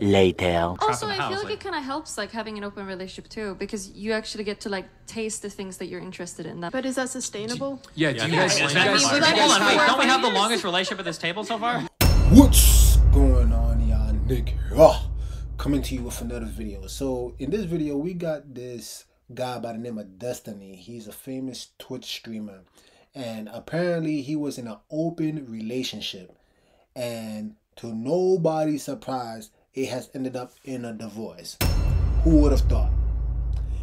later. Also, I feel like it kind of helps, like having an open relationship too, because you actually get to like taste the things that you're interested in. That But is that sustainable? Yeah, do you guys, do you guys, I mean, with Hold on, wait, Four don't we have the longest relationship at this table so far? What's going on, y'all? Nick here. Oh, coming to you with another video. So, in this video, we got this guy by the name of Destiny. He's a famous Twitch streamer. And apparently, he was in an open relationship. And to nobody's surprise, it has ended up in a divorce. Who would have thought?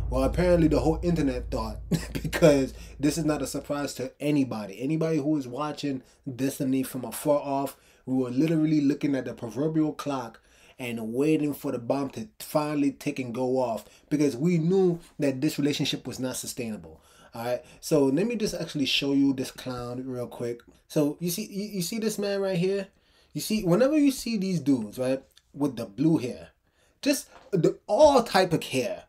Well, apparently the whole internet thought because this is not a surprise to anybody. Anybody who is watching Destiny from afar off, we were literally looking at the proverbial clock and waiting for the bomb to finally tick and go off because we knew that this relationship was not sustainable. All right, so let me just actually show you this clown real quick. So you see, you, you see this man right here. You see, whenever you see these dudes, right, with the blue hair, just the all type of hair,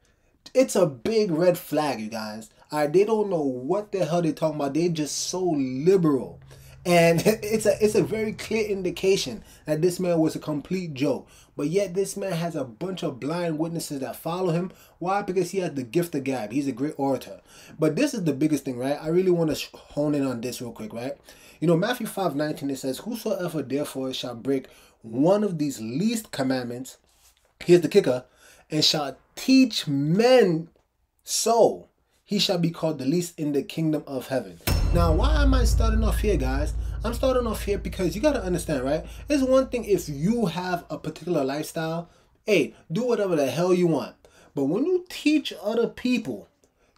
it's a big red flag, you guys. Right, they don't know what the hell they're talking about. They're just so liberal, and it's a it's a very clear indication that this man was a complete joke. But yet, this man has a bunch of blind witnesses that follow him. Why? Because he has the gift of gab. He's a great orator. But this is the biggest thing, right? I really want to hone in on this real quick, right? You know, Matthew five nineteen it says, "Whosoever therefore shall break one of these least commandments." Here's the kicker, and shall teach men so he shall be called the least in the kingdom of heaven. Now, why am I starting off here, guys? I'm starting off here because you got to understand, right? It's one thing if you have a particular lifestyle, hey, do whatever the hell you want. But when you teach other people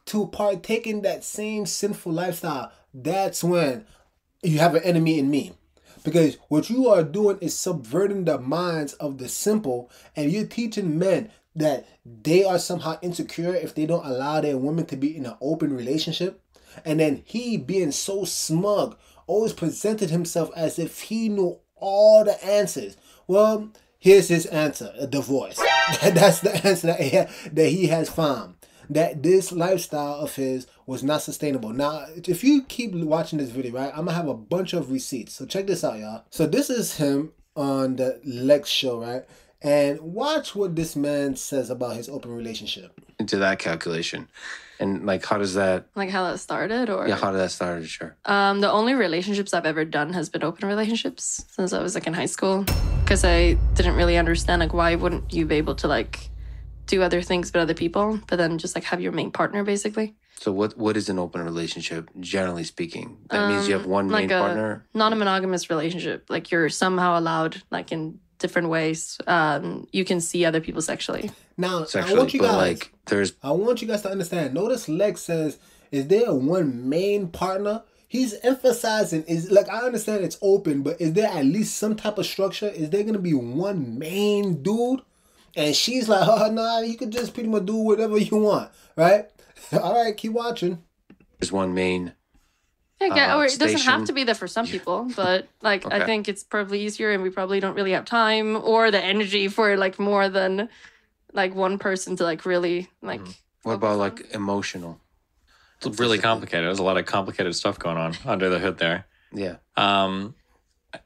to partake in that same sinful lifestyle, that's when you have an enemy in me. Because what you are doing is subverting the minds of the simple, and you're teaching men that they are somehow insecure if they don't allow their women to be in an open relationship. And then he, being so smug, always presented himself as if he knew all the answers. Well, here's his answer a divorce. That's the answer that he, that he has found. That this lifestyle of his was not sustainable. Now, if you keep watching this video, right, I'm gonna have a bunch of receipts. So check this out, y'all. So this is him on the Lex show, right? And watch what this man says about his open relationship. into that calculation and like how does that like how that started, or yeah how did that start sure um, the only relationships I've ever done has been open relationships since I was like in high school, because I didn't really understand like why wouldn't you be able to like do other things but other people, but then just like have your main partner basically. So what what is an open relationship generally speaking that means you have one Um, like main a partner non-monogamous relationship like you're somehow allowed like in different ways um you can see other people sexually Now, I want you guys. like there's I want you guys to understand. Notice Lex says, "Is there one main partner?" He's emphasizing is like I understand it's open, but is there at least some type of structure? Is there gonna be one main dude? And she's like, "Oh nah, you could just pretty much do whatever you want, right?" All right, keep watching. there's one main yeah, yeah, Uh, or it doesn't have to be there for some people but like i think it's probably easier and we probably don't really have time or the energy for like more than like one person to like really like what about on. like emotional It's really complicated. There's a lot of complicated stuff going on under the hood there. yeah Um,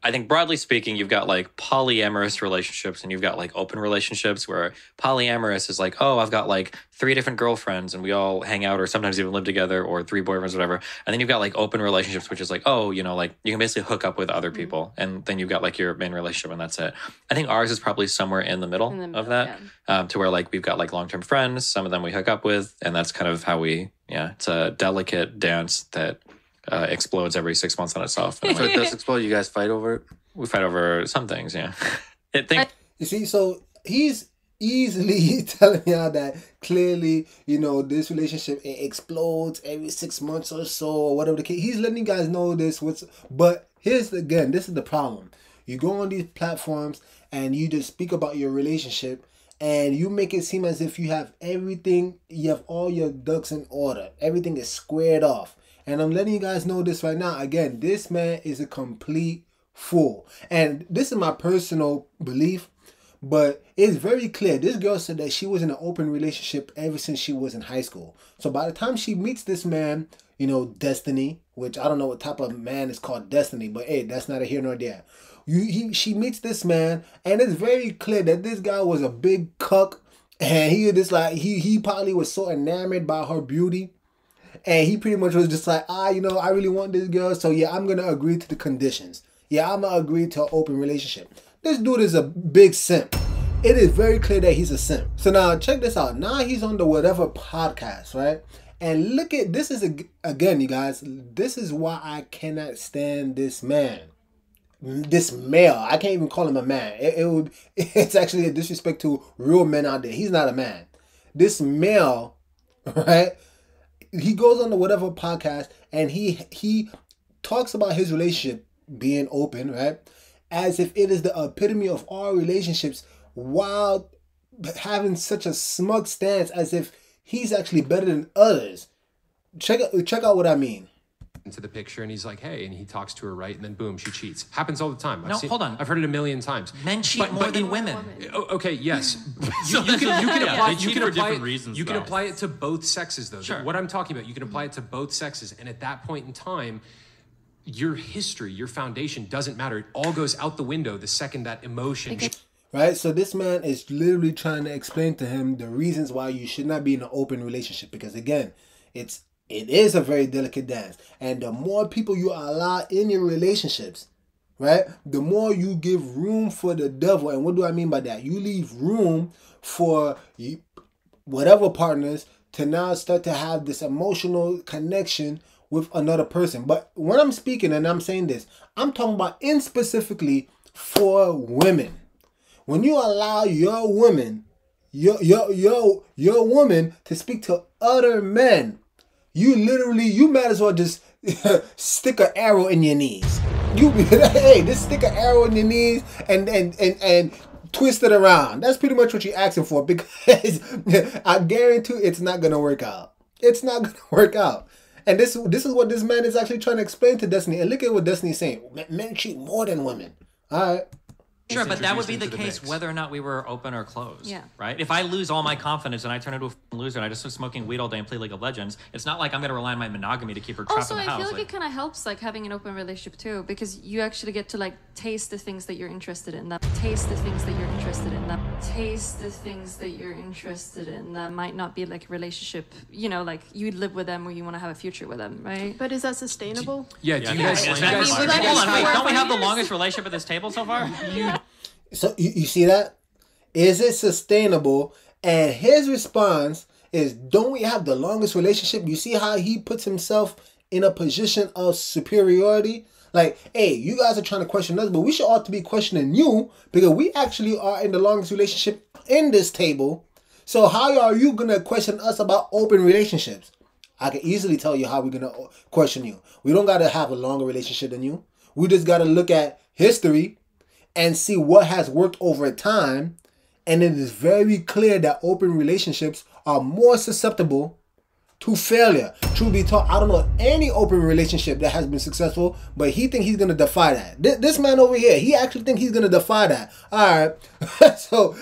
I think broadly speaking, you've got like polyamorous relationships and you've got like open relationships where polyamorous is like, oh, I've got like three different girlfriends and we all hang out or sometimes even live together or three boyfriends, whatever. And then you've got like open relationships, which is like, oh, you know, like you can basically hook up with other people and then you've got like your main relationship and that's it. I think ours is probably somewhere in the middle, in the of that yeah. um, to where like we've got like long term friends. Some of them we hook up with, and that's kind of how we yeah. It's a delicate dance that uh, explodes every six months on itself. And, so it does explode you guys fight over it we fight over some things, yeah. I think You see, so he's easily telling y'all that clearly, you know, this relationship it explodes every six months or so, or whatever the case. He's letting you guys know this. What's but here's the, again, this is the problem. You go on these platforms and you just speak about your relationship, and you make it seem as if you have everything, you have all your ducks in order, everything is squared off. And I'm letting you guys know this right now. Again, this man is a complete fool. And this is my personal belief, but it's very clear. This girl said that she was in an open relationship ever since she was in high school. So by the time she meets this man, you know, Destiny, which I don't know what type of man is called Destiny, but hey, that's neither here nor there. You, he, she meets this man, and it's very clear that this guy was a big cuck, and he just like he he probably was so enamored by her beauty, and he pretty much was just like, ah, you know, I really want this girl, so yeah, I'm gonna agree to the conditions. Yeah, I'm gonna agree to an open relationship. This dude is a big simp. It is very clear that he's a simp. So now check this out. Now he's on the whatever podcast, right? And look at this is a, again, you guys. This is why I cannot stand this man, this male. I can't even call him a man. It, it would. It's actually a disrespect to real men out there. He's not a man. This male, right? He goes on the whatever podcast and he he talks about his relationship being open, right? As if it is the epitome of all relationships, while having such a smug stance as if he's actually better than others. Check out check out what I mean. Into the picture and he's like, hey, and he talks to her right, and then boom, she cheats. Happens all the time. I've No, seen- hold on. I've heard it a million times. Men cheat more than women. Oh, okay, yes. You, you can, you can apply, they you can for apply different it, reasons, You can apply it to both sexes, though. Sure. What I'm talking about, you can apply it to both sexes, and at that point in time, your history, your foundation doesn't matter. It all goes out the window the second that emotion. Right? So this man is literally trying to explain to him the reasons why you should not be in an open relationship. Because again, it's it is a very delicate dance. And the more people you allow in your relationships, right? The more you give room for the devil. And what do I mean by that? You leave room for whatever partners to now start to have this emotional connection with another person. But when I'm speaking and I'm saying this, I'm talking about in specifically for women. When you allow your woman, your your your your woman to speak to other men, you literally you might as well just stick an arrow in your knees. You hey, just stick an arrow in your knees and and and and twist it around. That's pretty much what you're asking for because I guarantee it's not gonna work out. It's not gonna work out. And this this is what this man is actually trying to explain to Destiny. And look at what Destiny's saying. Men- cheat more than women. All right. Sure, but that would be the the case mix. whether or not we were open or closed. Yeah. Right? If I lose all my confidence and I turn into a loser and I just start smoking weed all day and play League of Legends, it's not like I'm going to rely on my monogamy to keep her trapped Also, in the I house. feel like, like- it kind of helps, like having an open relationship too, because you actually get to like taste the things that you're interested in. That taste the things that you're interested in. That taste the things that you're interested in. That might not be like a relationship. You know, like you live with them or you want to have a future with them, right? But is that sustainable? Yeah, do you yeah, guys, yeah. That, you guys hold on wait don't we have the longest relationship at this table so far? So you, you see that? Is it sustainable? And his response is, "Don't we have the longest relationship?" You see how he puts himself in a position of superiority. Like, hey, you guys are trying to question us, but we should ought to be questioning you because we actually are in the longest relationship in this table. So how are you gonna question us about open relationships? I can easily tell you how we're gonna question you. We don't gotta have a longer relationship than you. We just gotta look at history and see what has worked over time. And it is very clear that open relationships are more susceptible to failure. Truth be told, I don't know any open relationship that has been successful, but he think he's gonna defy that. This, this man over here, he actually think he's gonna defy that. All right, so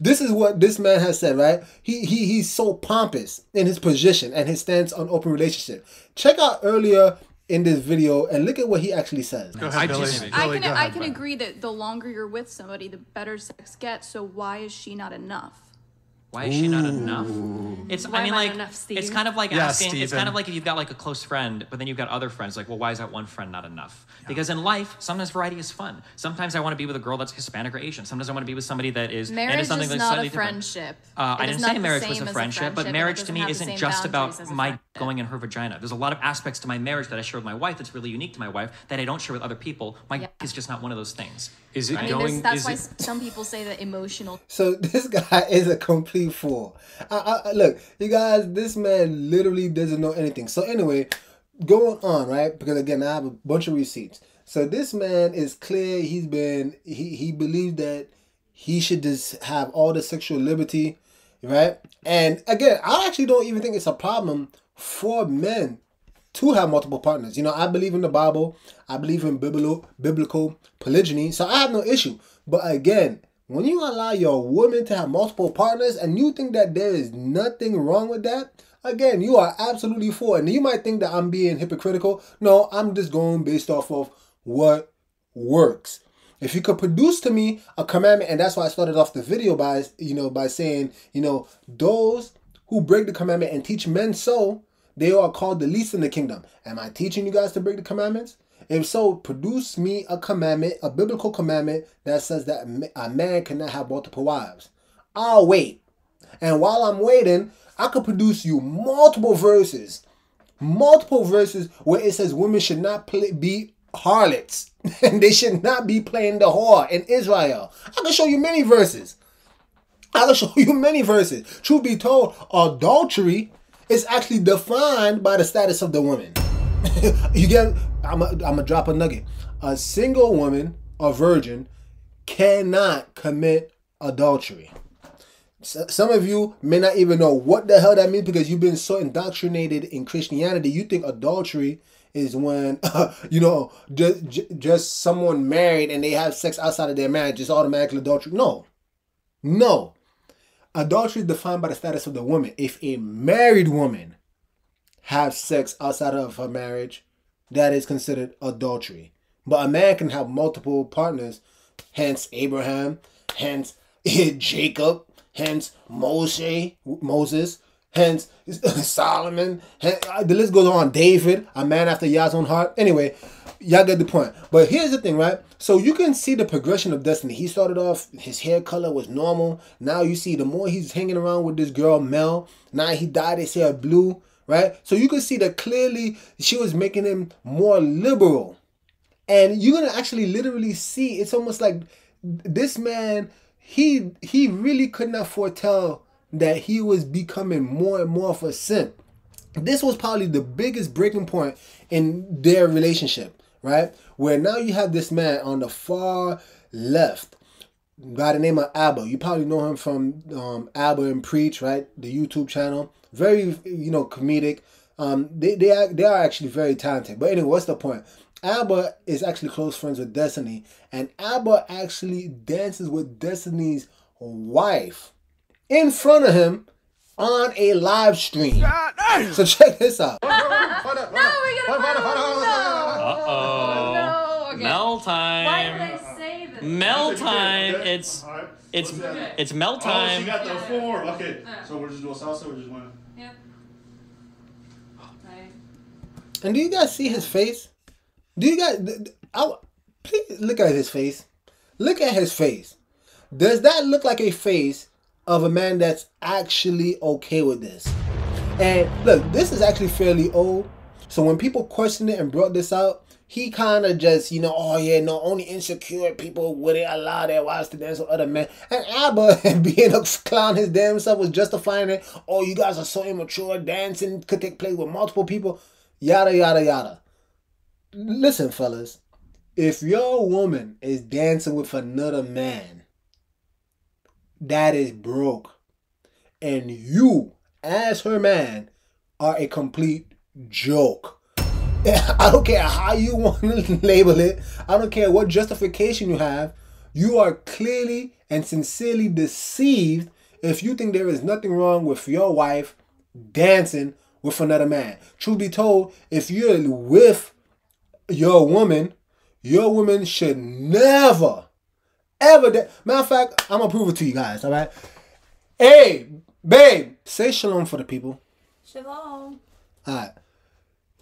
this is what this man has said, right? He he he's so pompous in his position and his stance on open relationship. Check out earlier in this video and look at what he actually says. Go I ahead, Billy. just- Billy, I go can I can agree that the longer you're with somebody, the better sex gets. So why is she not enough? Why is she not enough? It's Why I mean am I like enough, Steve? it's kind of like Yeah, asking it's kind Steven. of like if you've got like a close friend, but then you've got other friends, like, well, why is that one friend not enough? Because in life, sometimes variety is fun. Sometimes I want to be with a girl that's Hispanic or Asian. Sometimes I want to be with somebody that is into Marriage something is that's not slightly a different. friendship. Uh, It I is didn't not say the marriage same was a as friendship, but friendship, and marriage to me doesn't have the isn't same just boundaries about as a my friendship. going in her vagina. There's a lot of aspects to my marriage that I share with my wife that's really unique to my wife that I don't share with other people. My is just not one of those things. is it I mean, there's- going? that's Is why it, s- some people say that emotional So this guy is a complete fool. I, I, I- look, you guys, this man literally doesn't know anything. So anyway, going on, right? Because again, I have a bunch of receipts. So this man is clear. He's been he he believes that he should just have all the sexual liberty, right? And again, I actually don't even think it's a problem for men to have multiple partners. You know, I believe in the Bible. I believe in biblical biblical polygyny. So I have no issue. But again, when you allow your woman to have multiple partners and you think that there is nothing wrong with that, again, you are absolutely for it. And you might think that I'm being hypocritical. No, I'm just going based off of what works. If you could produce to me a commandment, and that's why I started off the video by you know by saying, you know, those who break the commandment and teach men so, they are called the least in the kingdom. Am I teaching you guys to break the commandments? If so, produce me a commandment, a biblical commandment that says that a man cannot have multiple wives. I'll wait. And while I'm waiting, I could produce you multiple verses, multiple verses where it says women should not play, be harlots and they should not be playing the whore in Israel. I can show you many verses. I can show you many verses. Truth be told, adultery is actually defined by the status of the woman. you get, I'm gonna drop a nugget. A single woman, a virgin, cannot commit adultery. Some of you may not even know what the hell that means because you've been so indoctrinated in Christianity. You think adultery is when you know just just someone married and they have sex outside of their marriage is automatically adultery. No, no. Adultery is defined by the status of the woman. If a married woman has sex outside of her marriage, that is considered adultery. But a man can have multiple partners, hence Abraham, hence Jacob, hence Moshe, Moses, hence Solomon. Hence, uh, the list goes on. David, a man after Yah's own heart. Anyway, y'all get the point. But here's the thing, right? So you can see the progression of destiny. He started off, his hair color was normal. Now you see the more he's hanging around with this girl, Mel. Now he dyed his hair blue, right? So you can see that clearly she was making him more liberal. And you're gonna actually literally see it's almost like this man, he he really could not foretell that he was becoming more and more of a simp. This was probably the biggest breaking point in their relationship, right? Where now you have this man on the far left by the name of Abba. You probably know him from um, Abba and Preach, right? The YouTube channel. Very, you know, comedic. Um, they, they, are, they are actually very talented. But anyway, what's the point? Abba is actually close friends with Destiny. And Abba actually dances with Destiny's wife in front of him on a live stream. So check this out. no, we're gonna Uh oh. No, okay. Mel Why time. did I say this? Mel time. It's Alright. it's What's it's Mel Oh, she time. got the form. Okay, so we're just doing salsa. We're just one. Yep. Right. And do you guys see his face? Do you guys? th- th- I, please look at his face. Look at his face. Does that look like a face of a man that's actually okay with this? And look, this is actually fairly old. So when people questioned it and brought this out, he kind of just, you know, oh yeah, no, only insecure people wouldn't allow their wives to dance with other men. And Abba, being a clown his damn self, was justifying it. Oh, you guys are so immature. Dancing could take place with multiple people. Yada, yada, yada. Listen, fellas. If your woman is dancing with another man, that is broke. And you, as her man, are a complete joke. I don't care how you want to label it. I don't care what justification you have. You are clearly and sincerely deceived if you think there is nothing wrong with your wife dancing with another man. Truth be told, if you're with your woman, your woman should never, ever. Da- Matter of fact, I'm gonna prove it to you guys. All right. Hey, babe, say shalom for the people. Shalom. All right.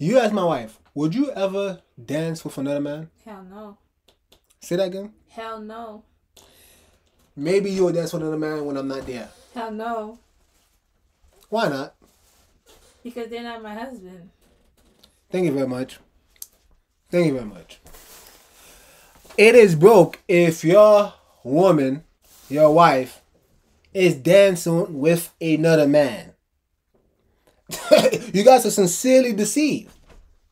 You as my wife, would you ever dance with another man? Hell no. Say that again. Hell no. Maybe you'll dance with another man when I'm not there. Hell no. Why not? Because they're not my husband. Thank you very much. Thank you very much. It is broke if your woman, your wife, is dancing with another man. you guys are sincerely deceived.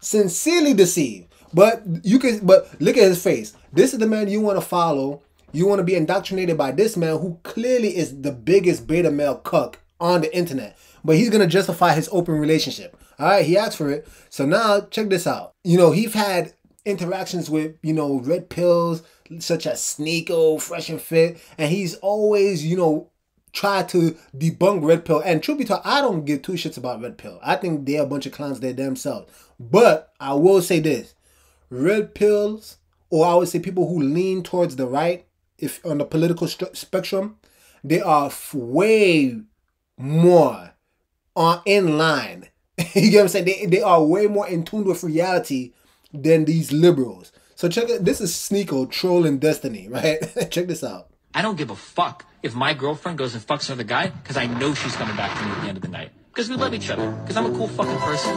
Sincerely deceived. But you can but look at his face. This is the man you want to follow. You want to be indoctrinated by this man who clearly is the biggest beta male cuck on the internet. But he's gonna justify his open relationship. Alright, he asked for it. So now check this out. You know, he's had interactions with, you know, red pills such as Sneako, Fresh and Fit, and he's always, you know, try to debunk red pill. And truth be told, I don't give two shits about red pill. I think they're a bunch of clowns their damn selves. But I will say this: red pills, or I would say people who lean towards the right, if on the political st- spectrum, they are way more on in line. you get what I'm saying? They, they are way more in tune with reality than these liberals. So check it. This is Sneako trolling Destiny, right? check this out. I don't give a fuck if my girlfriend goes and fucks another guy because I know she's coming back to me at the end of the night. Because we love each other. Because I'm a cool fucking person.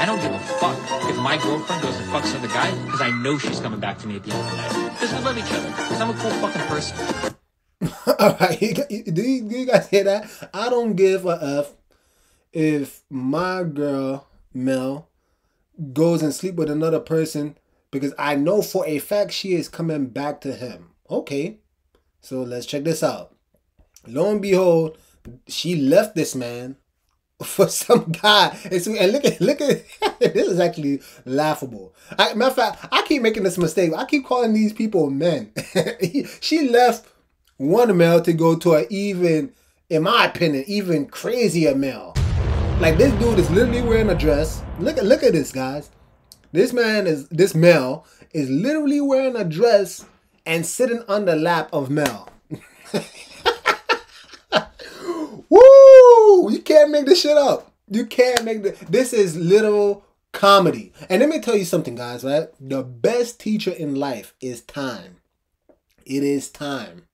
I don't give a fuck if my girlfriend goes and fucks another guy because I know she's coming back to me at the end of the night. Because we love each other. Because I'm a cool fucking person. All right, do you, do you guys hear that? I don't give a f if my girl Mel goes and sleep with another person because I know for a fact she is coming back to him. Okay, so let's check this out. Lo and behold, she left this man for some guy. And, so, and look at look at this is actually laughable. I, matter of fact, I keep making this mistake. I keep calling these people men. she left one male to go to an even, in my opinion, even crazier male. Like this dude is literally wearing a dress. Look at look at this, guys. This man is this male is literally wearing a dress and sitting on the lap of Mel. Woo! You can't make this shit up. You can't make this. This is literal comedy. And let me tell you something, guys. Right? The best teacher in life is time. It is time.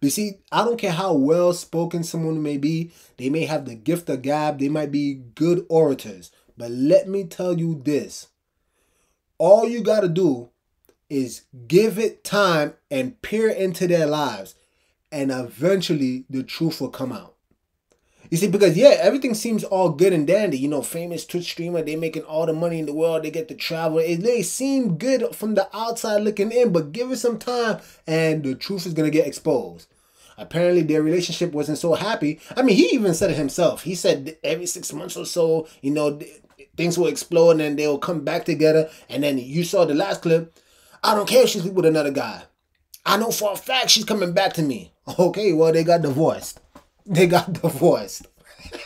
You see, I don't care how well spoken someone may be, they may have the gift of gab, they might be good orators. But let me tell you this all you got to do is give it time and peer into their lives, and eventually the truth will come out. You see, because yeah, everything seems all good and dandy. You know, famous Twitch streamer, they making all the money in the world, they get to travel. It they seem good from the outside looking in, but give it some time and the truth is gonna get exposed. Apparently, their relationship wasn't so happy. I mean, he even said it himself. He said every six months or so, you know, things will explode and then they'll come back together. And then you saw the last clip. I don't care if she's with another guy. I know for a fact she's coming back to me. Okay, well, they got divorced. They got divorced.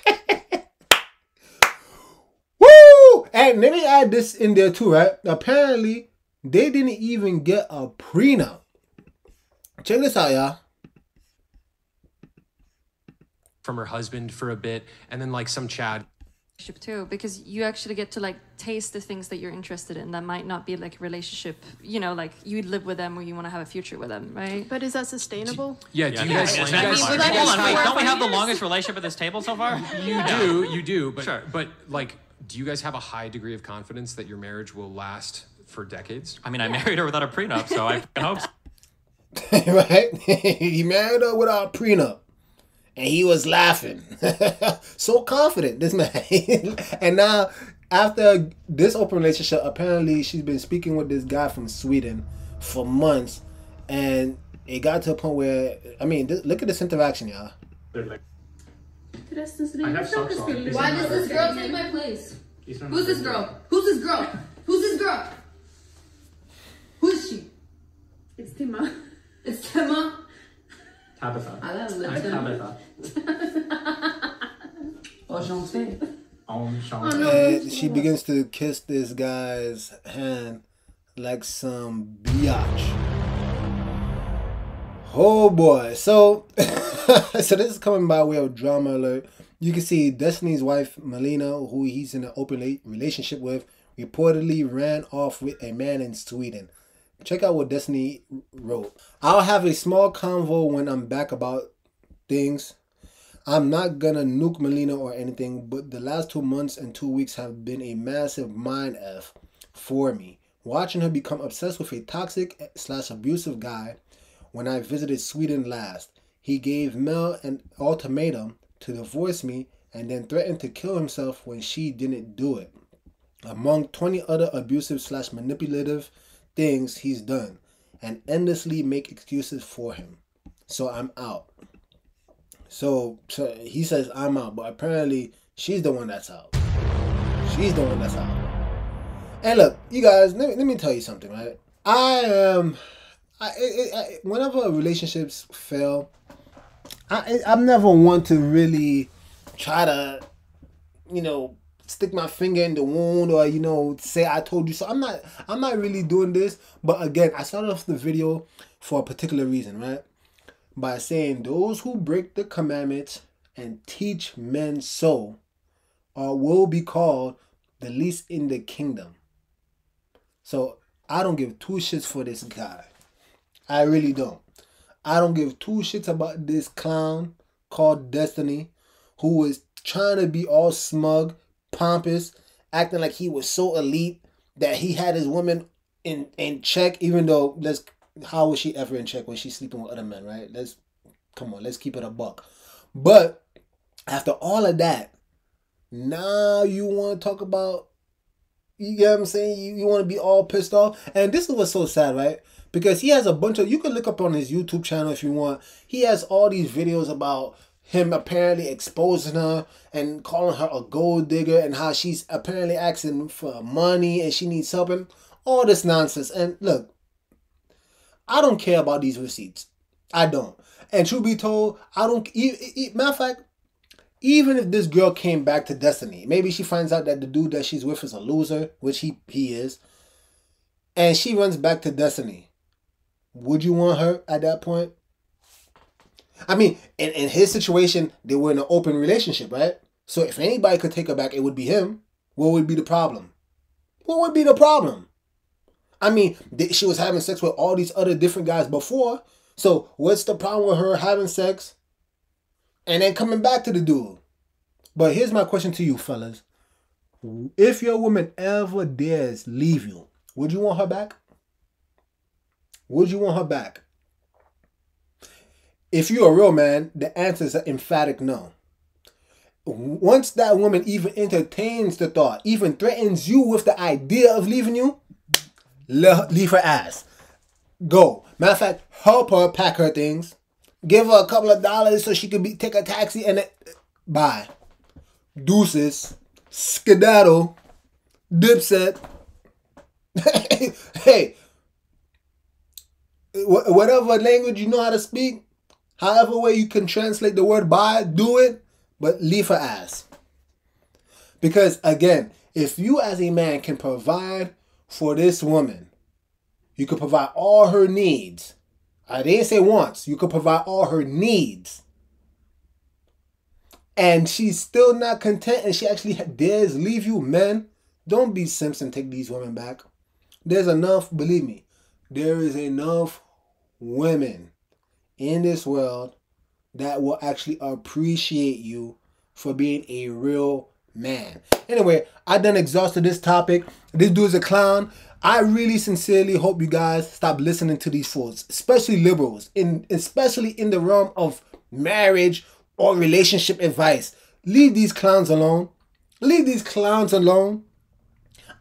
Woo! And let me add this in there too, right? Apparently, they didn't even get a prenup. Check this out, y'all. from her husband for a bit, and then like some Chad too because you actually get to like taste the things that you're interested in that might not be like a relationship you know like you live with them or you want to have a future with them right But is that sustainable? Yeah, do you Yeah, guys, yeah, do you yeah. guys, I mean, do you without Hold guys on, wait, four or don't we have the longest relationship at this table so far? you do, you do, but Sure. but like, do you guys have a high degree of confidence that your marriage will last for decades? I mean, I married her without a prenup, so I hope so. right? he married her without a prenup. And he was laughing. so confident, this man. and now, after this open relationship, apparently she's been speaking with this guy from Sweden for months. And it got to a point where, I mean, th- look at this interaction, y'all. They're like, I have socks on. Why does this girl take my place? Who's this girl? Who's this girl? Who's this girl? Who is she? It's Tima. It's Emma. Tabitha. I love I'm Tabitha. Enchanté. Om Shanti. And oh, she begins to kiss this guy's hand like some biatch. Oh boy. So so this is coming by way of drama alert. You can see Destiny's wife Melina, who he's in an open relationship with, reportedly ran off with a man in Sweden. Check out what Destiny wrote. I'll have a small convo when I'm back about things. I'm not gonna nuke Melina or anything, but the last two months and two weeks have been a massive mind f for me. Watching her become obsessed with a toxic slash abusive guy. When I visited Sweden last, he gave Mel an ultimatum to divorce me and then threatened to kill himself when she didn't do it. Among 20 other abusive slash manipulative things he's done, and endlessly make excuses for him. So I'm out. So, so he says I'm out, but apparently she's the one that's out. She's the one that's out. And look, you guys, let me, let me tell you something, right? I am, I, I, I, whenever relationships fail, I I'm never one to really try to, you know, stick my finger in the wound or you know say I told you so. I'm not I'm not really doing this. But again, I started off the video for a particular reason, right? By saying those who break the commandments and teach men so, or will be called the least in the kingdom. So I don't give two shits for this guy. I really don't. I don't give two shits about this clown called Destiny who is trying to be all smug, pompous, acting like he was so elite that he had his woman in in check, even though let's how was she ever in check when she's sleeping with other men, right? Let's come on, let's keep it a buck. But after all of that, now you want to talk about you get what I'm saying? You, you want to be all pissed off. And this is what's so sad, right? Because he has a bunch of you can look up on his YouTube channel if you want. He has all these videos about him apparently exposing her and calling her a gold digger and how she's apparently asking for money and she needs help and all this nonsense. And look, I don't care about these receipts. I don't. And truth be told, I don't. E- e- matter of fact, even if this girl came back to Destiny, maybe she finds out that the dude that she's with is a loser, which he he is, and she runs back to Destiny. Would you want her at that point? I mean, in, in his situation, they were in an open relationship, right? So if anybody could take her back, it would be him. What would be the problem? What would be the problem? I mean, she was having sex with all these other different guys before. So what's the problem with her having sex and then coming back to the dude? But here's my question to you, fellas. If your woman ever dares leave you, would you want her back? Would you want her back? If you're a real man, the answer is an emphatic no. Once that woman even entertains the thought, even threatens you with the idea of leaving you, leave her ass. Go. Matter of fact, help her pack her things. Give her a couple of dollars so she could be take a taxi and it, bye. Deuces. Skedaddle. Dipset. hey. Whatever language you know how to speak, however way you can translate the word buy, do it, but leave her ass. Because again, if you as a man can provide for this woman. You could provide all her needs. I didn't say wants. You could provide all her needs. And she's still not content and she actually dares leave you, men. Don't be Simpson. Take these women back. There's enough, believe me, there is enough women in this world that will actually appreciate you for being a real man. Anyway, I done exhausted this topic. This dude's a clown. I really sincerely hope you guys stop listening to these fools, especially liberals, in especially in the realm of marriage or relationship advice. Leave these clowns alone. Leave these clowns alone.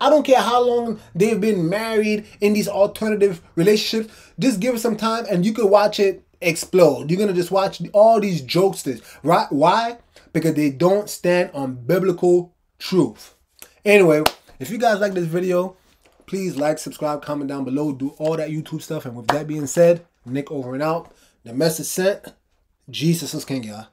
I don't care how long they've been married in these alternative relationships. Just give it some time and you can watch it explode. You're gonna just watch all these jokesters. Right? Why? Because they don't stand on biblical truth. Anyway, if you guys like this video, please like, subscribe, comment down below, do all that YouTube stuff. And with that being said, Nick over and out. The message sent. Jesus is king, y'all.